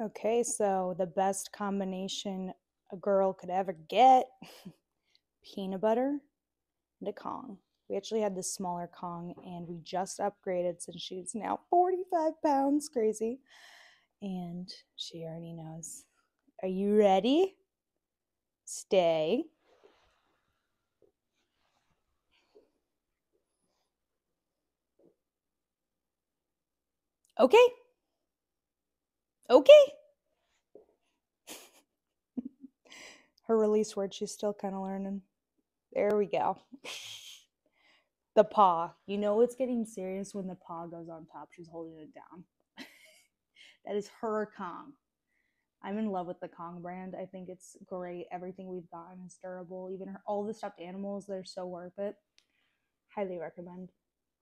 Okay, so the best combination a girl could ever get peanut butter and a Kong. We actually had this smaller Kong and we just upgraded since she's now 45 pounds. Crazy. And she already knows. Are you ready? Stay. Okay. Okay. Her release word, she's still kind of learning. There we go. The paw. You know it's getting serious when the paw goes on top. She's holding it down. that is her Kong. I'm in love with the Kong brand. I think it's great. Everything we've gotten is durable. Even her, all the stuffed animals, they're so worth it. Highly recommend.